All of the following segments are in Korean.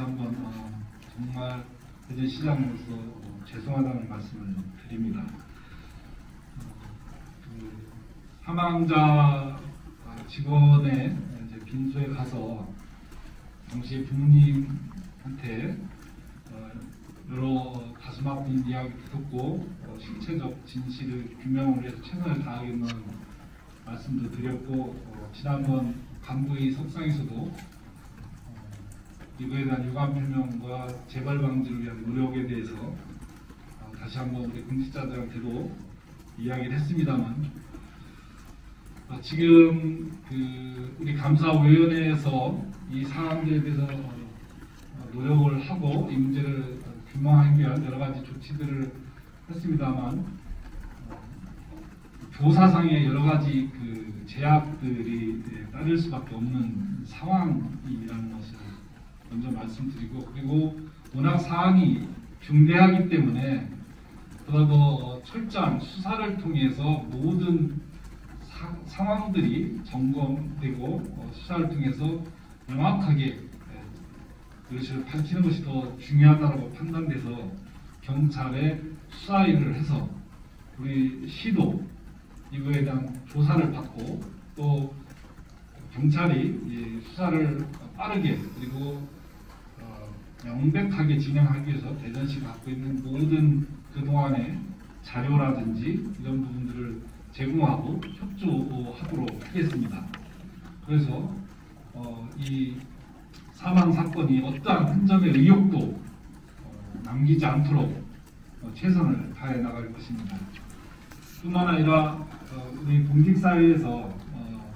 한번 어, 정말 대전 시장으로서 어, 죄송하다는 말씀을 드립니다. 어, 그 사망자 직원의 이제 빈소에 가서 당시 부모님한테 어, 여러 가슴 아픈 이야기 듣고 어, 실체적 진실을 규명을 위해서 최선을 다하겠다는 말씀도 드렸고 어, 지난번 간부의 석상에서도 어, 이거에 대한 유감 표명과 재발 방지를 위한 노력에 대해서 어, 다시 한번 우리 공직자들한테도 이야기를 했습니다만 어, 지금 그 우리 감사위원회에서 이 사안들에 대해서 어, 노력을 하고 이 문제를 규명하기 위한 여러 가지 조치들을 했습니다만 어, 조사상의 여러 가지 그 제약들이 예, 따를 수밖에 없는 상황이라는 것을 먼저 말씀드리고 그리고 워낙 사안이 중대하기 때문에 보다 더 철저한 수사를 통해서 모든 사- 상황들이 점검되고 어, 수사를 통해서 명확하게 예, 그것을 밝히는 것이 더 중요하다고 판단돼서 경찰에 수사 일을 해서 우리 시도 이거에 대한 조사를 받고 또 경찰이 이 수사를 빠르게 그리고 어, 명백하게 진행하기 위해서 대전시 갖고 있는 모든 그동안의 자료라든지 이런 부분들을 제공하고 협조하도록 하겠습니다. 그래서 어, 이 사망 사건이 어떠한 흔적의 의혹도 어, 남기지 않도록 어, 최선을 다해 나갈 것입니다. 뿐만 아니라 어, 우리 공직사회에서 어,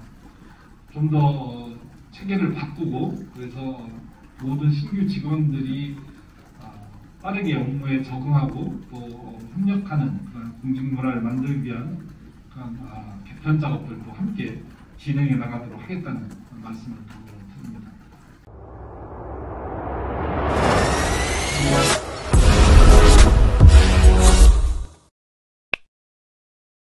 좀더 체계를 바꾸고 그래서 모든 신규 직원들이 어, 빠르게 업무에 적응하고 또 어, 협력하는 그런 공직 문화를 만들기 위한 그런 아, 개편 작업들도 함께 진행해 나가도록 하겠다는 말씀을 드립니다.